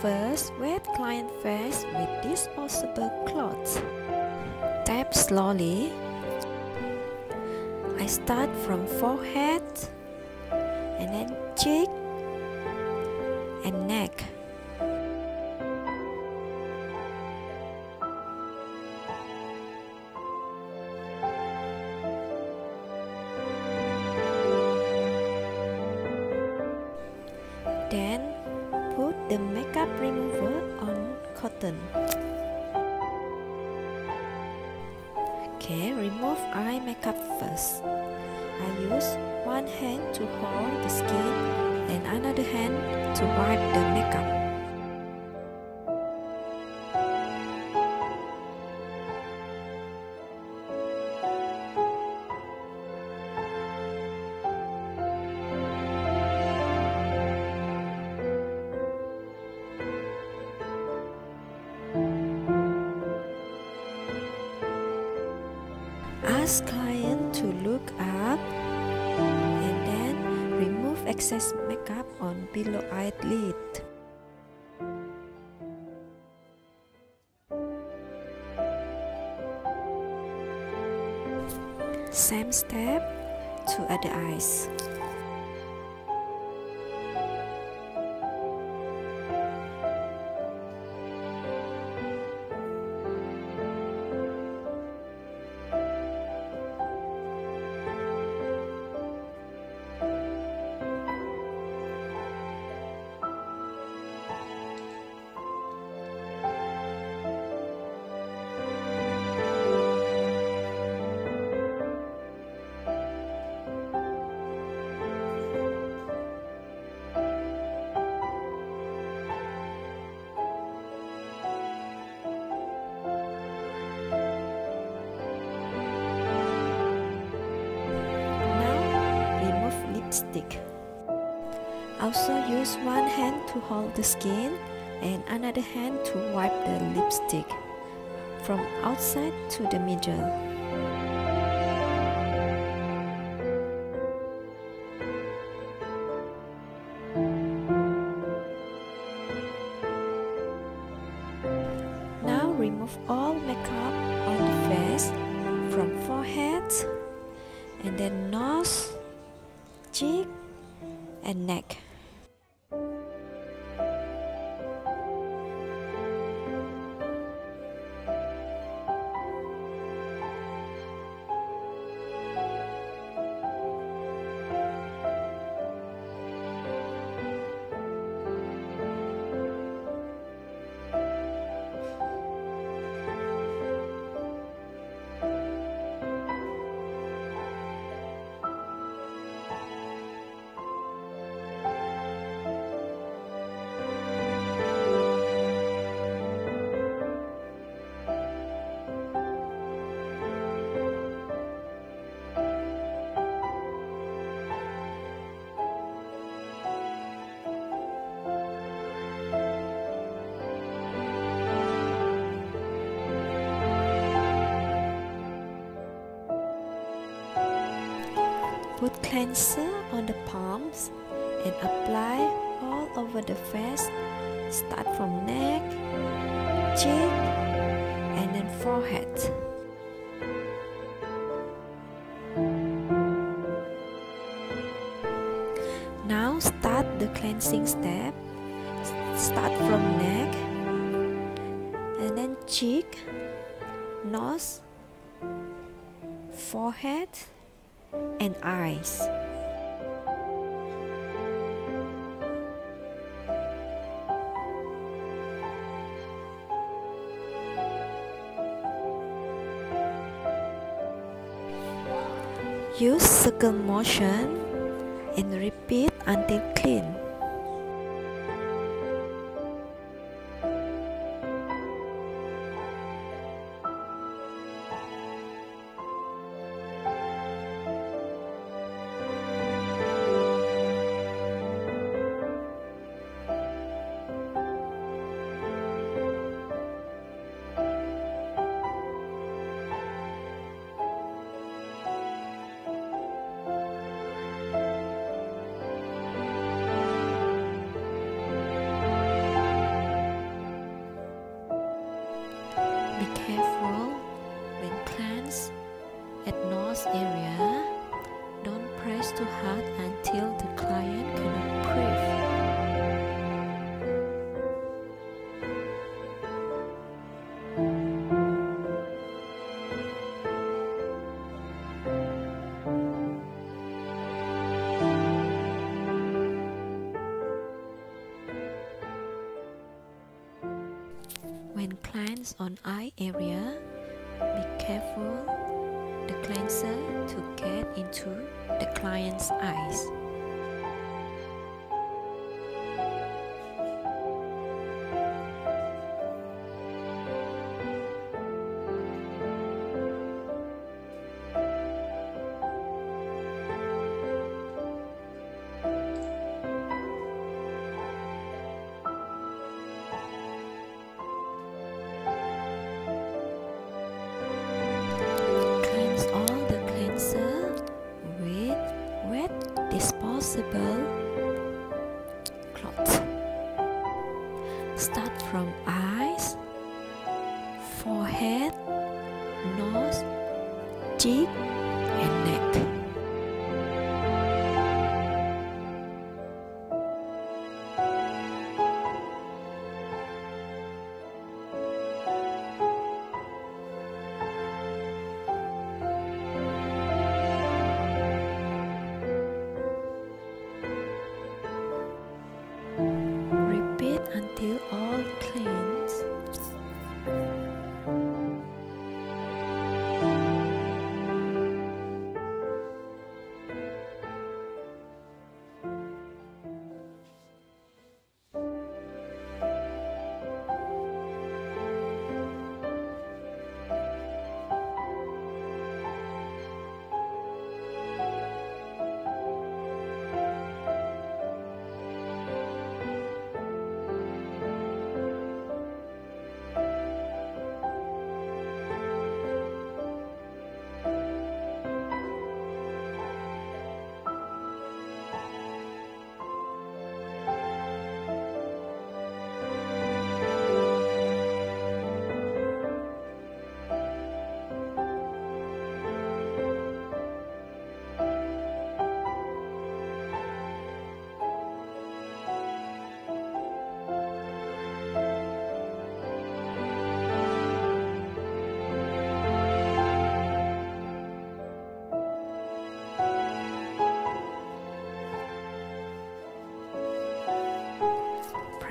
First, wet client face with disposable cloth. Tap slowly. I start from forehead and then cheek and neck. Ask client to look up and then remove excess makeup on below eyelid. Same step to other eyes. Also use one hand to hold the skin and another hand to wipe the lipstick from outside to the middle. Now remove all makeup on the face from forehead and then nose, cheek, and neck. Put cleanser on the palms and apply all over the face. Start from neck, cheek, and then forehead. Now start the cleansing step. Start from neck and then cheek, nose, forehead, and eyes. Use circle motion and repeat until clean. When cleanse on eye area, be careful the cleanser to get into the client's eyes. Start from eyes, forehead, nose, cheek,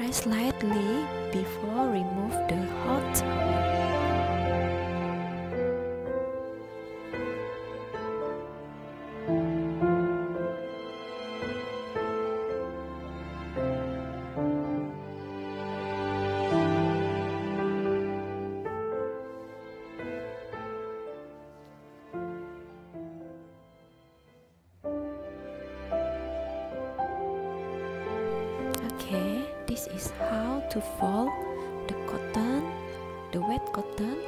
Press lightly before remove the hot to fold the cotton, the wet cotton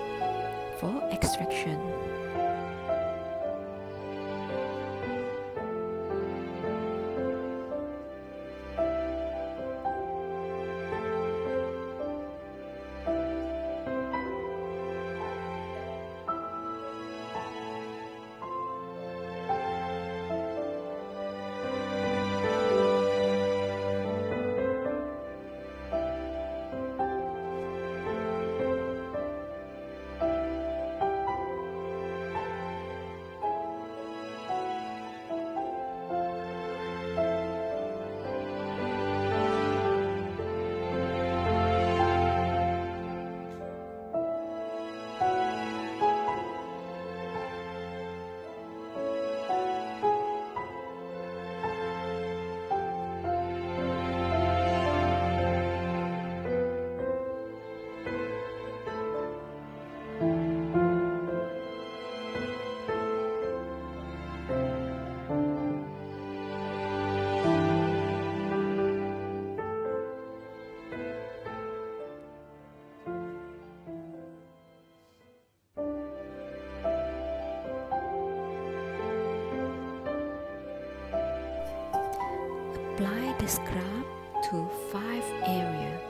Apply the scrub to five area.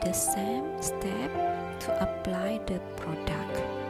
The same step to apply the product.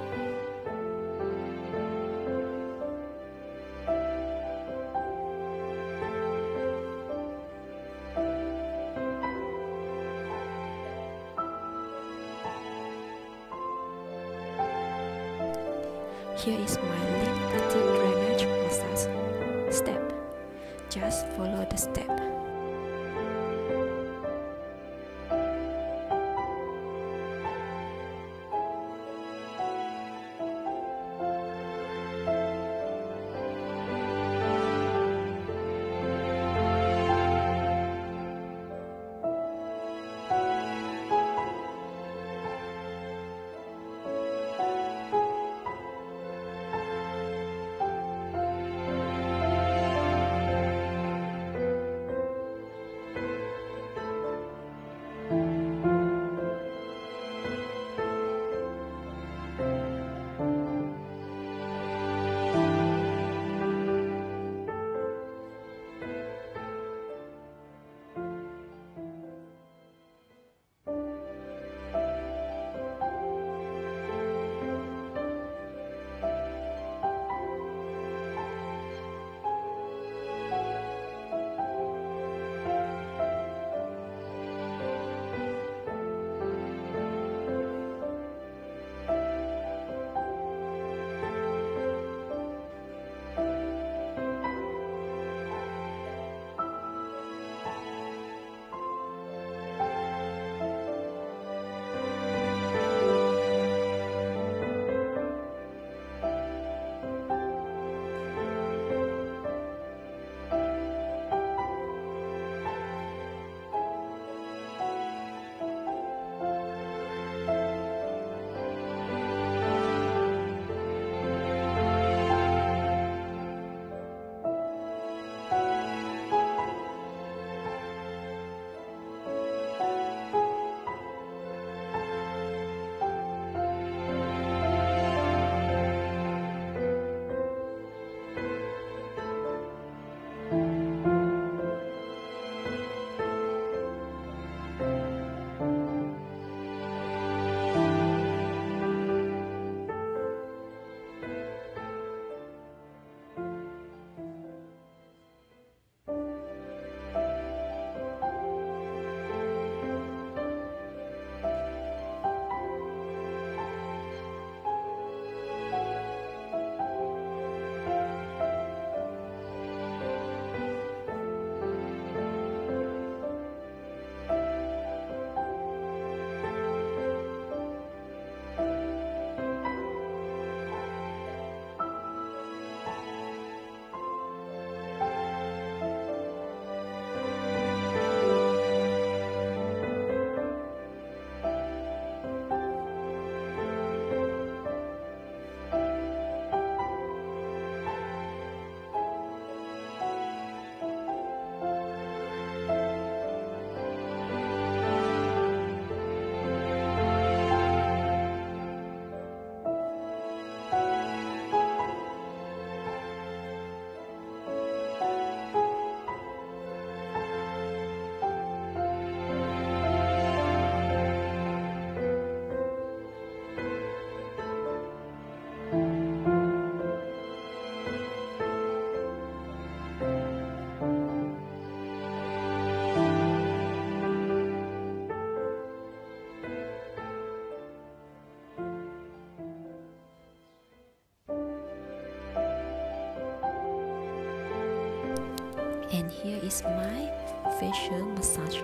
And here is my facial massage